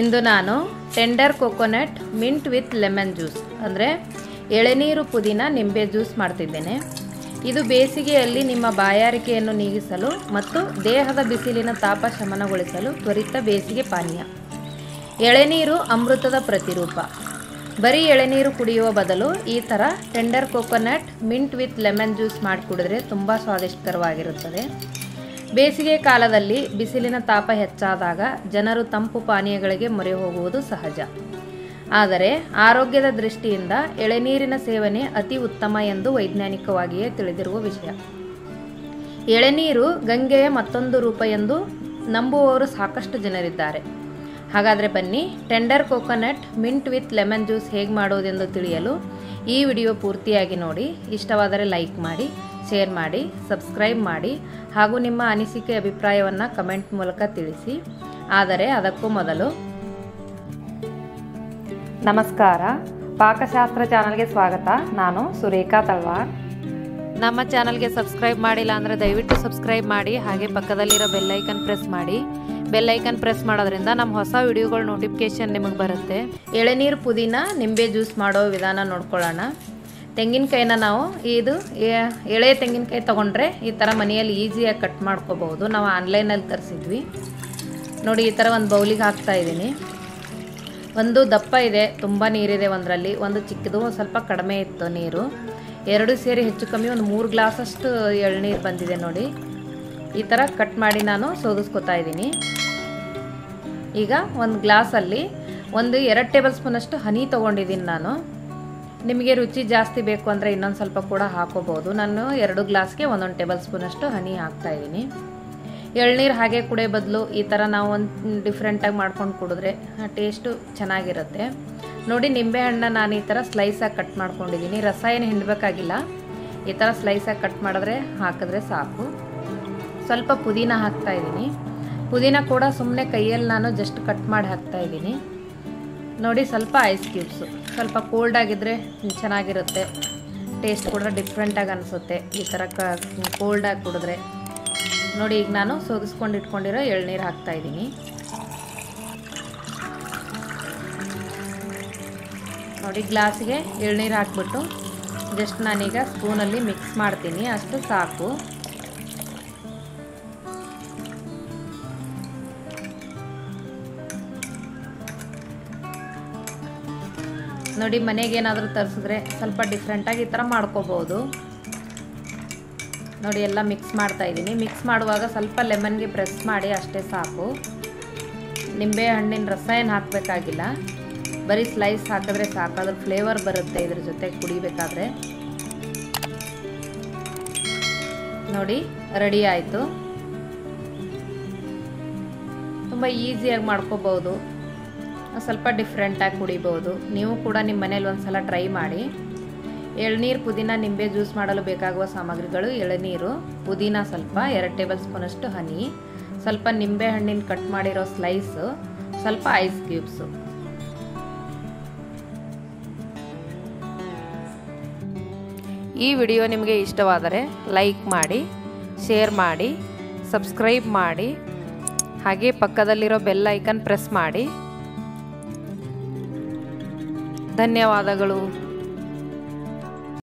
ಇಂದು ನಾನು tender coconut mint with lemon juice, ಅಂದರೆ ಎಳೆನೀರು ಪುದೀನ ನಿಂಬೆ ಜ್ಯೂಸ್ ಮಾಡ್ತಿದ್ದೇನೆ. ಇದು ಬೇಸಿಗೆಯಲ್ಲಿ ನಿಮ್ಮ ಬಾಯಾರಿಕೆಯನ್ನು ನೀಗಿಸಲು ಮತ್ತು ದೇಹದ ಬಿಸಿಲಿನ ತಾಪ ಶಮನಗೊಳಿಸಲು ತ್ವರಿತ ಬೇಸಿಗೆ ಪಾನೀಯ. ಎಳೆನೀರು ಅಮೃತದ ಪ್ರತಿರೂಪ. ಬರೀ ಎಳೆನೀರು ಕುಡಿಯುವ ಬದಲು ಈ ಥರ tender coconut mint with lemon juice ಮಾಡಿ ಕುಡಿದ್ರೆ ತುಂಬ ಸ್ವಾದಿಷ್ಟಕರವಾಗಿರುತ್ತದೆ. ಬೇಸಿಗೆ ಕಾಲದಲ್ಲಿ ಬಿಸಿಲಿನ ತಾಪ ಹೆಚ್ಚಾದಾಗ ಜನರು ತಂಪು ಪಾನೀಯಗಳಿಗೆ ಮೊರೆ ಹೋಗುವುದು ಸಹಜ. ಆದರೆ ಆರೋಗ್ಯದ ದೃಷ್ಟಿಯಿಂದ ಎಳೆನೀರಿನ ಸೇವನೆ ಅತಿ ಉತ್ತಮ ಎಂದು ವೈಜ್ಞಾನಿಕವಾಗಿಯೇ ತಿಳಿದಿರುವ ವಿಷಯ. ಎಳೆನೀರು ಗಂಗೆಯ ಮತ್ತೊಂದು ರೂಪ ಎಂದು ನಂಬುವವರು ಸಾಕಷ್ಟು ಜನರಿದ್ದಾರೆ. ಹಾಗಾದರೆ ಬನ್ನಿ, tender coconut, mint with lemon juice ಹೇಗೆ ಮಾಡೋದೆಂದು ತಿಳಿಯಲು ಈ ವಿಡಿಯೋ ಪೂರ್ತಿಯಾಗಿ ನೋಡಿ. ಇಷ್ಟವಾದರೆ ಲೈಕ್ ಮಾಡಿ ಶೇರ್ ಮಾಡಿ ಸಬ್ಸ್ಕ್ರೈಬ್ ಮಾಡಿ ಹಾಗೂ ನಿಮ್ಮ ಅನಿಸಿಕೆ ಅಭಿಪ್ರಾಯವನ್ನು ಕಮೆಂಟ್ ಮೂಲಕ ತಿಳಿಸಿ. ಆದರೆ ಅದಕ್ಕೂ ಮೊದಲು ನಮಸ್ಕಾರ. ಪಾಕಶಾಸ್ತ್ರ ಚಾನಲ್ಗೆ ಸ್ವಾಗತ. ನಾನು ಸುರೇಖಾ ತಳ್ವಾರ್ ನಮ್ಮ ಚಾನಲ್ಗೆ ಸಬ್ಸ್ಕ್ರೈಬ್ ಮಾಡಿಲ್ಲ ಅಂದರೆ ದಯವಿಟ್ಟು ಸಬ್ಸ್ಕ್ರೈಬ್ ಮಾಡಿ ಹಾಗೆ ಪಕ್ಕದಲ್ಲಿರೋ ಬೆಲ್ಲೈಕನ್ ಪ್ರೆಸ್ ಮಾಡಿ. ಬೆಲ್ಲೈಕನ್ ಪ್ರೆಸ್ ಮಾಡೋದ್ರಿಂದ ನಮ್ಮ ಹೊಸ ವಿಡಿಯೋಗಳ ನೋಟಿಫಿಕೇಶನ್ ನಿಮಗೆ ಬರುತ್ತೆ. ಎಳೆನೀರು ಪುದೀನ ನಿಂಬೆ ಜ್ಯೂಸ್ ಮಾಡೋ ವಿಧಾನ ನೋಡ್ಕೊಳ್ಳೋಣ. ತೆಂಗಿನಕಾಯಿನ ನಾವು ಇದು ಎಳೆ ತೆಂಗಿನಕಾಯಿ ತೊಗೊಂಡ್ರೆ ಈ ಥರ ಮನೆಯಲ್ಲಿ ಈಸಿಯಾಗಿ ಕಟ್ ಮಾಡ್ಕೋಬಹುದು. ನಾವು ಆನ್ಲೈನಲ್ಲಿ ತರಿಸಿದ್ವಿ. ನೋಡಿ, ಈ ಥರ ಒಂದು ಬೌಲಿಗೆ ಹಾಕ್ತಾ ಇದ್ದೀನಿ. ಒಂದು ದಪ್ಪ ಇದೆ, ತುಂಬ ನೀರಿದೆ ಒಂದರಲ್ಲಿ. ಒಂದು ಚಿಕ್ಕದು ಸ್ವಲ್ಪ ಕಡಿಮೆ ಇತ್ತು ನೀರು. ಎರಡು ಸೇರಿ ಹೆಚ್ಚು ಕಮ್ಮಿ ಒಂದು ಮೂರು ಗ್ಲಾಸಷ್ಟು ಎಳ್ನೀರು ಬಂದಿದೆ ನೋಡಿ. ಈ ಥರ ಕಟ್ ಮಾಡಿ ನಾನು ಸೋದಿಸ್ಕೊತಾ ಇದ್ದೀನಿ. ಈಗ ಒಂದು ಗ್ಲಾಸಲ್ಲಿ ಒಂದು ಎರಡು ಟೇಬಲ್ ಸ್ಪೂನಷ್ಟು ಹನಿ ತೊಗೊಂಡಿದ್ದೀನಿ ನಾನು. ನಿಮಗೆ ರುಚಿ ಜಾಸ್ತಿ ಬೇಕು ಅಂದರೆ ಇನ್ನೊಂದು ಸ್ವಲ್ಪ ಕೂಡ ಹಾಕೋಬೋದು ನಾನು ಎರಡು ಗ್ಲಾಸ್ಗೆ ಒಂದೊಂದು ಟೇಬಲ್ ಸ್ಪೂನಷ್ಟು ಹನಿ ಹಾಕ್ತಾ ಇದ್ದೀನಿ. ಎಳ್ನೀರು ಹಾಗೆ ಕುಡಿಯೋ ಬದಲು ಈ ಥರ ನಾವು ಒಂದು ಡಿಫ್ರೆಂಟಾಗಿ ಮಾಡ್ಕೊಂಡು ಕುಡಿದ್ರೆ ಟೇಸ್ಟು ಚೆನ್ನಾಗಿರುತ್ತೆ. ನೋಡಿ ನಿಂಬೆಹಣ್ಣ ನಾನು ಈ ಥರ ಸ್ಲೈಸಾಗಿ ಕಟ್ ಮಾಡ್ಕೊಂಡಿದ್ದೀನಿ. ರಸ ಏನು ಹಿಂಡಬೇಕಾಗಿಲ್ಲ. ಈ ಥರ ಸ್ಲೈಸಾಗಿ ಕಟ್ ಮಾಡಿದ್ರೆ ಹಾಕಿದ್ರೆ ಸಾಕು. ಸ್ವಲ್ಪ ಪುದೀನ ಹಾಕ್ತಾ ಇದ್ದೀನಿ. ಪುದೀನ ಕೂಡ ಸುಮ್ಮನೆ ಕೈಯಲ್ಲಿ ನಾನು ಜಸ್ಟ್ ಕಟ್ ಮಾಡಿ ಹಾಕ್ತಾ ಇದ್ದೀನಿ. ನೋಡಿ ಸ್ವಲ್ಪ ಐಸ್ ಕ್ಯೂಬ್ಸು ಸ್ವಲ್ಪ ಕೋಲ್ಡ್ ಆಗಿದ್ದರೆ ಚೆನ್ನಾಗಿರುತ್ತೆ. ಟೇಸ್ಟ್ ಕೂಡ ಡಿಫ್ರೆಂಟಾಗಿ ಅನಿಸುತ್ತೆ. ಈ ಥರ ಕ ಕೋಲ್ಡಾಗಿ ಕುಡಿದ್ರೆ. ನೋಡಿ, ಈಗ ನಾನು ಸೋಗಿಸ್ಕೊಂಡು ಇಟ್ಕೊಂಡಿರೋ ಎಳ್ನೀರು ಹಾಕ್ತಾಯಿದ್ದೀನಿ ನೋಡಿ, ಗ್ಲಾಸಿಗೆ ಎಳ್ನೀರು ಹಾಕ್ಬಿಟ್ಟು ಜಸ್ಟ್ ನಾನೀಗ ಸ್ಪೂನಲ್ಲಿ ಮಿಕ್ಸ್ ಮಾಡ್ತೀನಿ. ಅಷ್ಟು ಸಾಕು. ನೋಡಿ, ಮನೆಗೆ ಏನಾದರೂ ತರಿಸಿದ್ರೆ ಸ್ವಲ್ಪ ಡಿಫ್ರೆಂಟಾಗಿ ಈ ಥರ ಮಾಡ್ಕೋಬೋದು. ನೋಡಿ, ಎಲ್ಲ ಮಿಕ್ಸ್ ಮಾಡ್ತಾ ಇದ್ದೀನಿ. ಮಿಕ್ಸ್ ಮಾಡುವಾಗ ಸ್ವಲ್ಪ ಲೆಮನ್ಗೆ ಪ್ರೆಸ್ ಮಾಡಿ ಅಷ್ಟೇ ಸಾಕು. ನಿಂಬೆ ಹಣ್ಣಿನ ರಸ ಏನು ಹಾಕಬೇಕಾಗಿಲ್ಲ. ಬರೀ ಸ್ಲೈಸ್ ಹಾಕಿದ್ರೆ ಸಾಕು. ಅದ್ರ ಫ್ಲೇವರ್ ಬರುತ್ತೆ ಇದ್ರ ಜೊತೆ ಕುಡಿಬೇಕಾದ್ರೆ. ನೋಡಿ ರೆಡಿ ಆಯಿತು. ತುಂಬ ಈಸಿಯಾಗಿ ಮಾಡ್ಕೋಬೋದು. ಸ್ವಲ್ಪ ಡಿಫ್ರೆಂಟಾಗಿ ಕುಡಿಬೋದು. ನೀವು ಕೂಡ ನಿಮ್ಮ ಮನೇಲಿ ಒಂದು ಸಲ ಟ್ರೈ ಮಾಡಿ. ಎಳ್ನೀರು ಪುದೀನ ನಿಂಬೆ ಜ್ಯೂಸ್ ಮಾಡಲು ಬೇಕಾಗುವ ಸಾಮಗ್ರಿಗಳು ಎಳನೀರು, ಪುದೀನ ಸ್ವಲ್ಪ, ಎರಡು ಟೇಬಲ್ ಸ್ಪೂನಷ್ಟು ಹನಿ ಸ್ವಲ್ಪ ನಿಂಬೆ ಹಣ್ಣಿನ ಕಟ್ ಮಾಡಿರೋ ಸ್ಲೈಸು ಸ್ವಲ್ಪ ಐಸ್ ಕ್ಯೂಬ್ಸು ಈ ವಿಡಿಯೋ ನಿಮಗೆ ಇಷ್ಟವಾದರೆ ಲೈಕ್ ಮಾಡಿ ಶೇರ್ ಮಾಡಿ ಸಬ್ಸ್ಕ್ರೈಬ್ ಮಾಡಿ, ಹಾಗೆ ಪಕ್ಕದಲ್ಲಿರೋ ಬೆಲ್ ಐಕನ್ ಪ್ರೆಸ್ ಮಾಡಿ. ಧನ್ಯವಾದಗಳು.